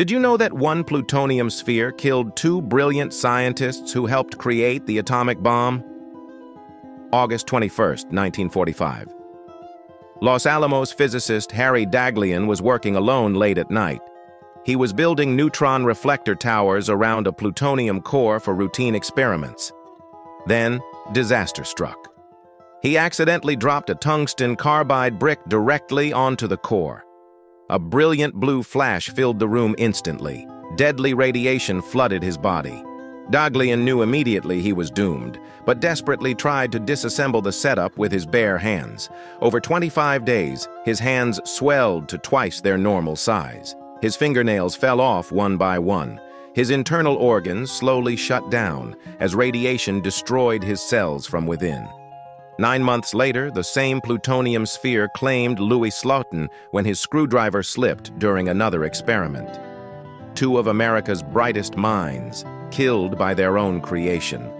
Did you know that one plutonium sphere killed two brilliant scientists who helped create the atomic bomb? August 21, 1945. Los Alamos physicist Harry Daghlian was working alone late at night. He was building neutron reflector towers around a plutonium core for routine experiments. Then, disaster struck. He accidentally dropped a tungsten carbide brick directly onto the core. A brilliant blue flash filled the room instantly. Deadly radiation flooded his body. Daghlian knew immediately he was doomed, but desperately tried to disassemble the setup with his bare hands. Over 25 days, his hands swelled to twice their normal size. His fingernails fell off one by one. His internal organs slowly shut down as radiation destroyed his cells from within. Nine months later, the same plutonium sphere claimed Louis Slotin when his screwdriver slipped during another experiment. Two of America's brightest minds, killed by their own creation.